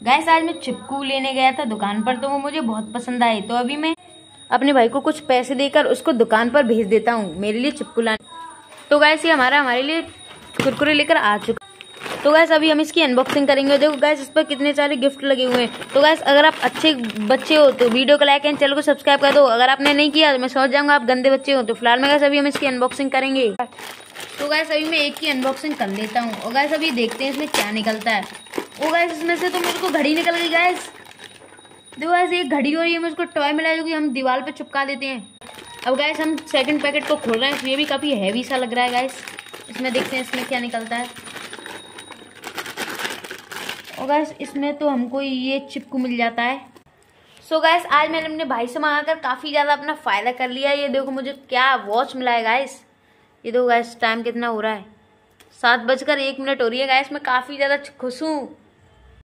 Gas आज मैं चिपकू लेने गया था दुकान पर तो वो मुझे बहुत पसंद आए तो अभी मैं अपने भाई को कुछ पैसे देकर उसको दुकान पर भेज देता हूँ, मेरे लिए चिपकू लाने। तो गैस ये हमारा, हमारे लिए कुरकुरे लेकर आ चुका। तो गैस अभी हम इसकी अनबॉक्सिंग करेंगे। देखो गैस इस पर कितने सारे गिफ्ट लगे हुए हैं। तो गैस अगर आप अच्छे बच्चे हो तो वीडियो को लाइक एंड चैनल को सब्सक्राइब कर दो। अगर आपने नहीं किया तो मैं समझ जाऊँगा आप गंदे बच्चे हो। तो फ़िलहाल मैं गैस अभी हम इसकी अनबॉक्सिंग करेंगे। तो गैस अभी मैं एक की अनबॉक्सिंग कर लेता हूँ। और गैस अभी देखते हैं इसमें क्या निकलता है। वो गैस इसमें से तो मेरे को घड़ी निकल गई गैस देखो गैस एक घड़ी हो रही है मुझको टॉय मिला जो कि हम दीवार पे चिपका देते हैं. अब गैस हम सेकंड पैकेट को खोल रहे हैं ये भी काफ़ी हैवी सा लग रहा है गैस इसमें देखते हैं, इसमें क्या निकलता है. और गैस इसमें तो हमको ये चिपकू मिल जाता है. सो so गैस आज मैंने अपने भाई से मंगाकर काफ़ी ज़्यादा अपना फ़ायदा कर लिया ये देखो मुझे क्या वॉच मिला है गैस ये देखो गैस टाइम कितना हो रहा है. सात बजकर एक मिनट हो रही है गाइस मैं काफ़ी ज़्यादा खुश हूँ।